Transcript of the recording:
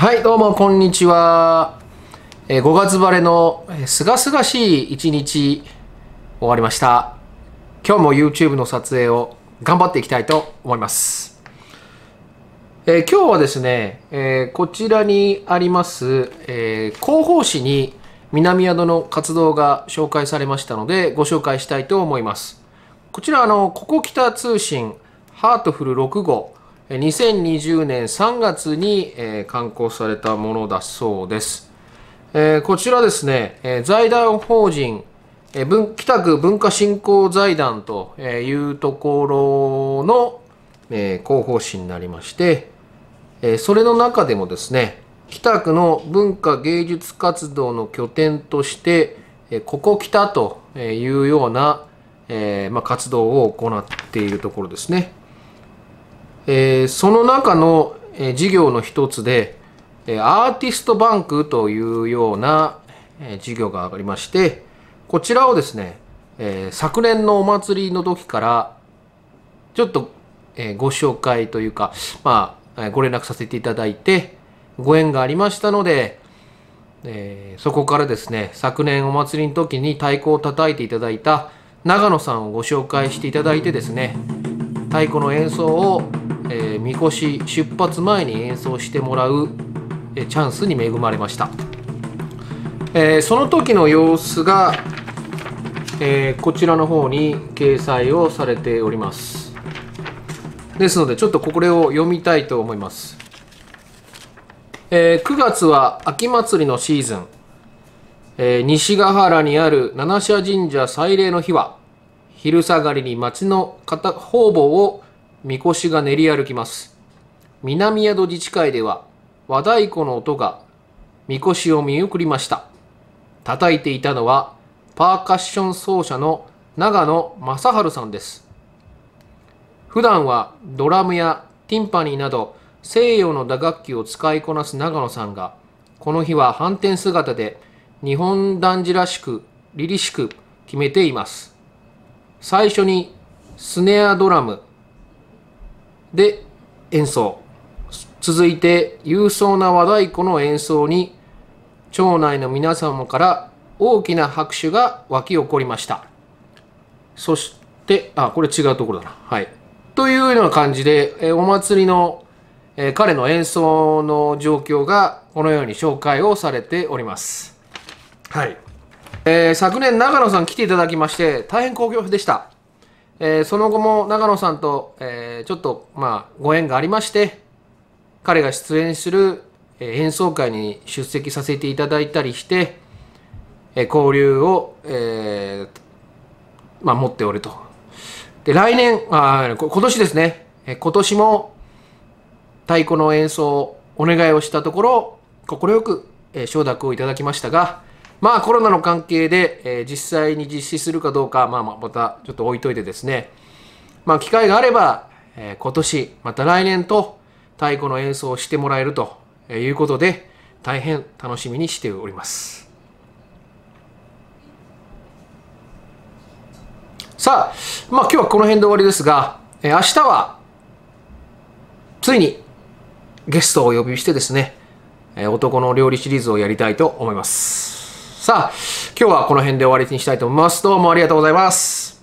はい、どうも、こんにちは。えー5月晴れのすがすがしい一日終わりました。今日も YouTube の撮影を頑張っていきたいと思います。えー今日はですね、えーこちらにあります、え広報誌に南宿の活動が紹介されましたので、ご紹介したいと思います。こちら、あの、ここ北通信ハートフル6号、2020年3月に、え刊行されたものだそうです。えこちらですね、え財団法人、えー北区文化振興財団というところの、え広報誌になりまして、えそれの中でもですね、北区の文化芸術活動の拠点として、えーここ北というような、えま、活動を行っているところですね。えーその中の、えー事業の一つで、えーアーティストバンクというような、えー事業がありまして、こちらをですね、えー昨年のお祭りの時から、ちょっと、えーご紹介というか、まあ、えーご連絡させていただいて、ご縁がありましたので、えーそこからですね、昨年お祭りの時に太鼓を叩いていただいた長野さんをご紹介していただいてですね、太鼓の演奏を、えー、みこし出発前に演奏してもらう、えチャンスに恵まれました、えーその時の様子が、えーこちらの方に掲載をされております。ですのでちょっとこれを読みたいと思います、え9月は秋祭りのシーズン、え西ヶ原にある七社神社祭礼の日は昼下がりに町の方方々をみこしが練り歩きます。南宿自治会では和太鼓の音がみこしを見送りました。叩いていたのはパーカッション奏者の長野正治さんです。普段はドラムやティンパニーなど西洋の打楽器を使いこなす長野さんがこの日は反転姿で日本男児らしく凛々しく決めています。最初にスネアドラムで演奏。続いて勇壮な和太鼓の演奏に町内の皆様から大きな拍手が沸き起こりました。そしてあこれ違うところだな。はい。というような感じでえーお祭りのえー彼の演奏の状況がこのように紹介をされております。はい。えー昨年長野さん来ていただきまして大変好評でした、えーその後も長野さんと、えーちょっとまあご縁がありまして彼が出演するえー演奏会に出席させていただいたりして、えー交流を、えーまあ、持っておると。で来年あ今年ですね。えー今年も太鼓の演奏をお願いをしたところ快く、え承諾をいただきましたがまあコロナの関係で、えー実際に実施するかどうか、まあ、まあまたちょっと置いといてですねまあ機会があれば、えー今年また来年と太鼓の演奏をしてもらえるということで大変楽しみにしておりますさあまあ今日はこの辺で終わりですが、えー明日はついにゲストをお呼びしてですね、えー男の料理シリーズをやりたいと思います。さあ、今日はこの辺で終わりにしたいと思います。どうもありがとうございます。